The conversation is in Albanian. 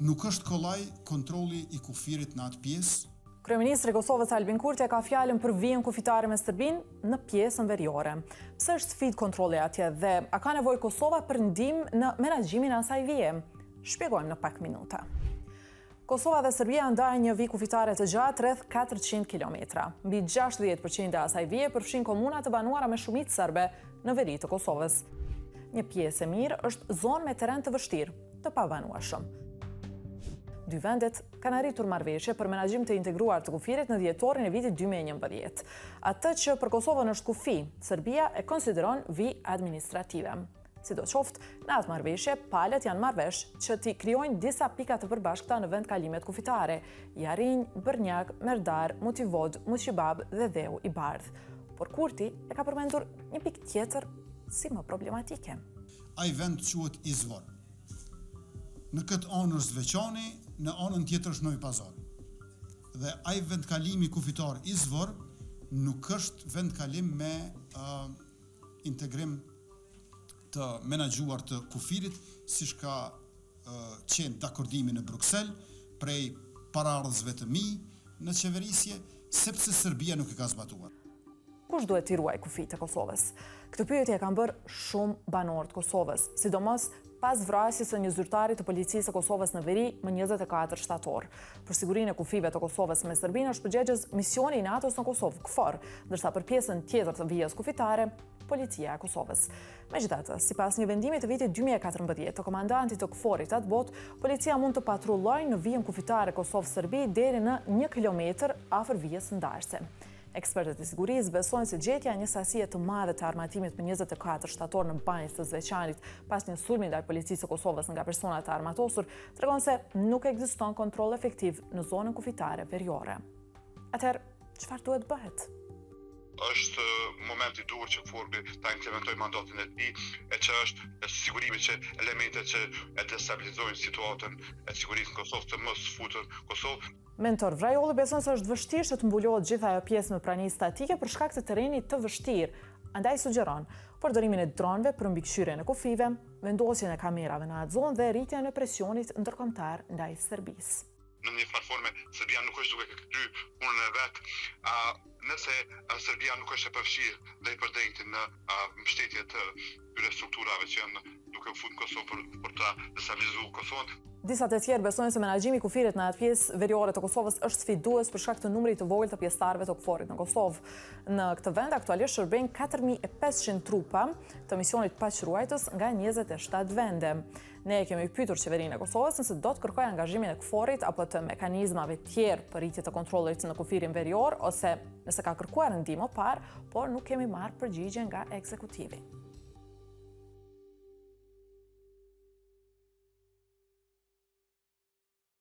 Nuk është kollaj kontrolli i kufirit në atë pjesë? Kryeministri i Kosovës Albin Kurti e ka fjalën për vijën kufitare me Serbinë në pjesën veriore. Pse është sfidë kontrolli atje dhe a ka nevojë Kosova për ndihmë në menaxhimin e asaj vije? Shpjegojmë në pak minuta. Kosova dhe Serbia ndajnë një vijë kufitare të gjatë rreth 400 kilometra. Mbi 60% e asaj vije përfshin komuna të banuara me shumicë serbe, në veri të Kosovës. Një pjesë e mirë është zonë me teren të vështirë, të pabanueshëm. Dy vendet kanë arritur marrëveshje për menaxhim të integruar të kufirit në dhjetorin e vitit 2011. Atë që për Kosovën është kufi, Serbia e konsideron vijë administrative. Sidoqoftë, në atë marrëveshje, palët janë marrë vesh që t'i krijojnë disa pika të përbashkëta në vendkalimet kufitare, Jarinjë, Bërnjak, Merdar, Mutivodë, Muçibabë dhe Dheu i Bardhë. Por Kurti e ka përmendur një pikë tjetër si më problematike. Ai vend quhet Izvor. Në këtë anë është Zveçani, në anën tjetër është Novi Pazar. Dhe ai vendkalimi kufitar Izvor nuk është vendkalim me uh, integrim të menaxhuar të kufirit, siç ka qenë dakordimi në Bruksel, prej paraardhësve të mi në qeverisje, sepse Serbia nuk i ka zbatuar. Kush duhet t'i ruajë kufijtë e Kosovës? Këtë pyetje e kanë bërë shumë banorë të Kosovës, sidomos pas vrasjes së një zyrtari të Policisë së Kosovës në veri më njëzet e katër shtator. Për sigurinë e kufijve të Kosovës me Serbinë është përgjegjës misioni i NATO-s në Kosovë, KFOR, ndërsa për pjesën tjetër të vijës kufitare, Policia e Kosovës. Megjithatë, sipas një vendimi të vitit 2014 të komandantit të KFOR-it atë botë, policia mund të patrullojë në vijën kufitare Kosovë-Serbi deri në 1 kilometër afër vijës ndarëse. Ekspertët e sigurisë besojnë se gjetja e një sasie të madhe të armatimit më 24 shtator në Banjskë të Zveçanit pas një sulmi ndaj policisë së Kosovës nga persona të armatosur tregon se nuk ekziston kontroll efektiv në zonën kufitare veriore. Atëherë, çfarë duhet të bëhet? është momenti i duhur KFOR-i ta implementojë mandatin e tij, e që është sigurimi që elementet që e destabilizojnë situatën e sigurisë në Kosovë të mos futen n'Kosovë. Mentor Vrajolli beson se është vështirë që të mbulohet gjithë ajo pjesë me prani statike për shkak të terrenit të vështirë. Andaj sugjeron përdorimin e dronëve për mbikëqyrjen e kufijve, vendosjen e kamerave në atë zonë dhe rritjen e presionit ndërkombëtar ndaj Serbisë. në një farë forme Serbia nuk është duke kry punën e vet. A nëse a, Serbia nuk është e përfshirë drejtpërdrejti në a, mbështetje të këtyre strukturave që janë duke u fut n'Kosovë për, për ta destabilizu Kosovën. Disa të tjerë besojnë se menaxhimi i kufirit në atë pjesë veriore të Kosovës është sfidues për shkak të numrit të vogël të pjesëtarëve të KFOR-it në Kosovë. Në këtë vend aktualisht shërbejnë 4500 trupa të misionit paqeruajtës nga 27 vende. Ne e kemi pyetur Qeverinë e Kosovës nëse do të kërkojë angazhimin e KFOR-it apo të mekanizmave të tjerë për rritje të kontrollit në kufirin verior ose nëse ka kërkuar ndihmë më parë, por nuk kemi marrë përgjigje nga ekzekutivi.